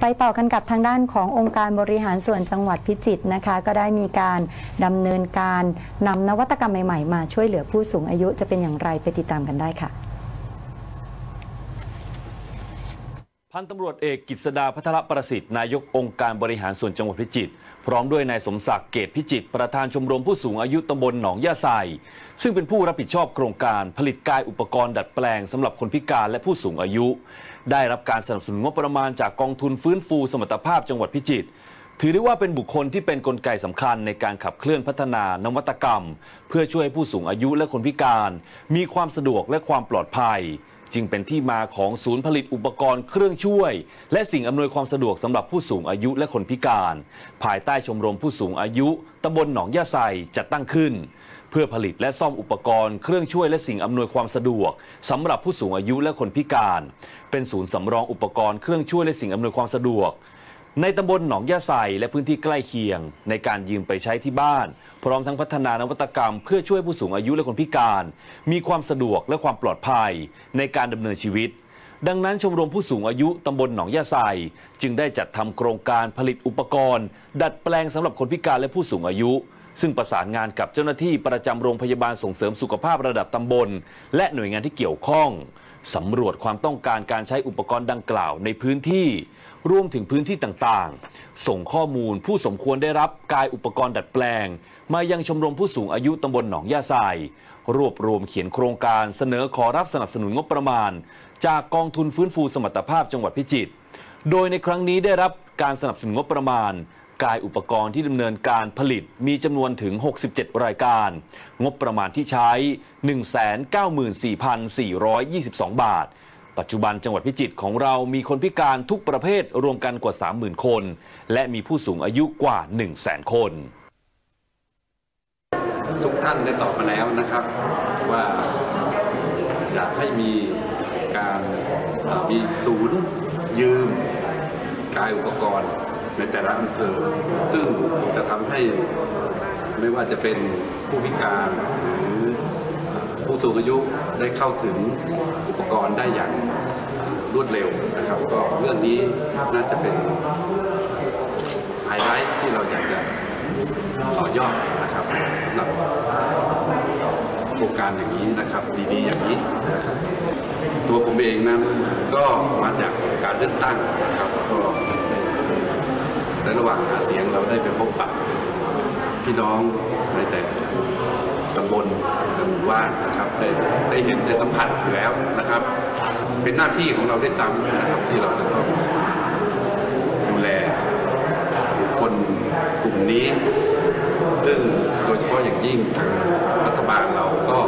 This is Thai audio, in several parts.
ไปต่อกันกับทางด้านขององค์การบริหารส่วนจังหวัดพิจิตรนะคะ ก็ได้มีการดำเนินการนำนวัตกรรมใหม่ๆ มาช่วยเหลือผู้สูงอายุจะเป็นอย่างไรไปติดตามกันได้ค่ะ พันตำรวจเอกกิษดาพัทรประสิทธิ์ นายกองค์การบริหารส่วนจังหวัดพิจิตรพร้อมด้วยนายสมศักดิ์เกตพิจิตรประธานชมรมผู้สูงอายุตำบลหนองยาไซซึ่งเป็นผู้รับผิดชอบโครงการผลิตกายอุปกรณ์ดัดแปลงสำหรับคนพิการและผู้สูงอายุ ได้รับการสนับสนุนงบประมาณจากกองทุนฟื้นฟูสมรรถภาพจังหวัดพิจิตรถือได้ว่าเป็นบุคคลที่เป็นนกลไกสำคัญในการขับเคลื่อนพัฒนานวัตกรรม เพื่อช่วยให้ผู้สูงอายุและคนพิการ มีความสะดวกและความปลอดภัย จึงเป็นที่มาของศูนย์ผลิตอุปกรณ์เครื่องช่วย และสิ่งอำนวยความสะดวกสำหรับผู้สูงอายุและคนพิการ ภายใต้ชมรมผู้สูงอายุตำบลหนองยาไซจัดตั้งขึ้น เพื่อผลิตและซ่อมอุปกรณ์เครื่องช่วยและสิ่งอำนวยความสะดวกสำหรับผู้สูงอายุและคนพิการ เป็นศูนย์สำรองอุปกรณ์เครื่องช่วยและสิ่งอำนวยความสะดวก ในตำบลหนองยาไซและพื้นที่ใกล้เคียง ในการยืมไปใช้ที่บ้าน พร้อมทั้งพัฒนานวัตกรรม เพื่อช่วยผู้สูงอายุและคนพิการ มีความสะดวกและความปลอดภัยในการดำเนินชีวิต ดังนั้นชมรมผู้สูงอายุตำบลหนองยาไซจึงได้จัดทำโครงการผลิตอุปกรณ์ ดัดแปลงสำหรับคนพิการและผู้สูงอายุ ซึ่งประสานงานกับเจ้าหน้าที่ประจำโรงพยาบาลส่งเสริมสุขภาพระดับตำบล และหน่วยงานที่เกี่ยวข้องสำรวจความต้องการการใช้อุปกรณ์ดังกล่าวในพื้นที่ รวมถึงพื้นที่ต่างๆ ส่งข้อมูลผู้สมควรได้รับกายอุปกรณ์ดัดแปลง มายังชมรมผู้สูงอายุตำบลหนองยาไซรวบรวมเขียนโครงการเสนอขอรับสนับสนุนงบประมาณ จากกองทุนฟื้นฟูสมรรถภาพจังหวัดพิจิตร โดยในครั้งนี้ได้รับการสนับสนุนงบประมาณ กายอุปกรณ์ที่ดำเนินการผลิตมีจำนวนถึง 67 รายการ งบประมาณที่ใช้ 194,422 บาท ปัจจุบันจังหวัดพิจิตรของเรามีคนพิการทุกประเภทรวมกันกว่า 30,000 คน และมีผู้สูงอายุกว่า 100,000 คน ทุกท่านได้ตอบมาแล้วนะครับว่าอยากให้มีการมีศูนย์ยืมกายอุปกรณ์ในแต่ละอำเภอซึ่งจะทำให้ไม่ว่าจะเป็นผู้พิการหรือ สูงอายุได้เข้าถึงอุปกรณ์ได้อย่างรวดเร็วนะครับ ก็เรื่องนี้น่าจะเป็นไฮไลท์ที่เราอยากจะต่อยอดนะครับสำหรับโครงการอย่างนี้นะครับ ดีๆ อย่างนี้นะครับตัวผมเองนั้นก็มาจากการเลือกตั้งนะครับก็ในระหว่างหาเสียงเราได้ไปพบปะพี่น้องในแต่ ตำบลในหมู่บ้านนะครับได้ได้เห็นได้สัมผัสอยู่แล้วนะครับ เป็นหน้าที่ของเราได้ซ้ำนะครับที่เราจะต้องดูแลบุคคลกลุ่มนี้ ซึ่งโดยเฉพาะอย่างยิ่งทางรัฐบาลเราก็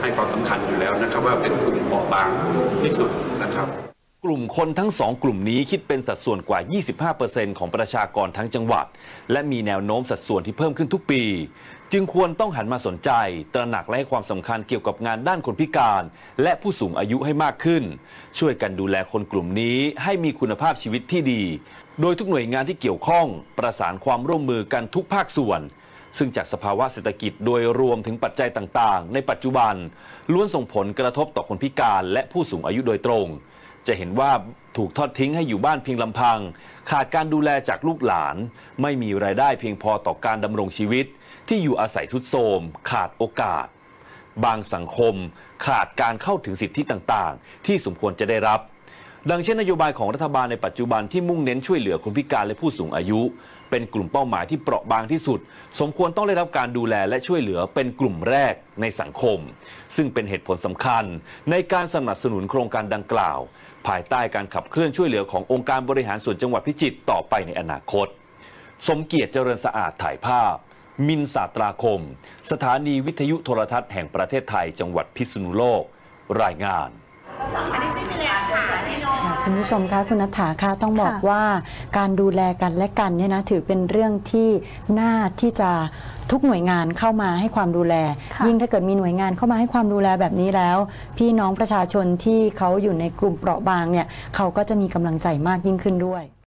ให้ความสำคัญอยู่แล้วนะครับ ว่าเป็นกลุ่มเปราะบางที่สุดนะครับ กลุ่มคนทั้งสองกลุ่มนี้คิดเป็นสัดส่วนกว่า 25%ของประชากรทั้งจังหวัด และมีแนวโน้มสัดส่วนที่เพิ่มขึ้นทุกปี จึงควรต้องหันมาสนใจ ตระหนักและให้ความสำคัญเกี่ยวกับงานด้านคนพิการ และผู้สูงอายุให้มากขึ้น ช่วยกันดูแลคนกลุ่มนี้ให้มีคุณภาพชีวิตที่ดี โดยทุกหน่วยงานที่เกี่ยวข้อง ประสานความร่วมมือกันทุกภาคส่วนซึ่งจากสภาวะเศรษฐกิจโดยรวมถึงปัจจัยต่าง ๆ ในปัจจุบัน ล้วนส่งผลกระทบต่อคนพิการและผู้สูงอายุโดยตรง จะเห็นว่าถูกทอดทิ้งให้อยู่บ้านเพียงลำพัง ขาดการดูแลจากลูกหลาน ไม่มีรายได้เพียงพอต่อการดำรงชีวิต ที่อยู่อาศัยทุดโทมขาดโอกาส บางสังคมขาดการเข้าถึงสิทธิต่างๆ ที่สมควรจะได้รับ ดังเช่นนโยบายของรัฐบาลในปัจจุบันที่มุ่งเน้นช่วยเหลือคนพิการและผู้สูงอายุ เป็นกลุ่มเป้าหมายที่เปราะบางที่สุด สมควรต้องได้รับการดูแลและช่วยเหลือเป็นกลุ่มแรกในสังคม ซึ่งเป็นเหตุผลสำคัญ ในการสนับสนุนโครงการดังกล่าว ภายใต้การขับเคลื่อนช่วยเหลือขององค์การบริหารส่วนจังหวัดพิจิตรต่อไปในอนาคต สมเกียรติเจริญสะอาดถ่ายภาพ มินสาตราคม สถานีวิทยุโทรทัศน์แห่งประเทศไทย จังหวัดพิษณุโลก รายงาน ค่ะคุณผู้ชมคะคุณนัฐาคะต้องบอกค่ะว่าการดูแลกันและกันเนี่ยนะถือเป็นเรื่องที่น่าที่จะทุกหน่วยงานเข้ามาให้ความดูแลค่ะยิ่งถ้าเกิดมีหน่วยงานเข้ามาให้ความดูแลแบบนี้แล้ว พี่น้องประชาชนที่เขาอยู่ในกลุ่มเปราะบางเนี่ยเขาก็จะมีกำลังใจมากยิ่งขึ้นด้วย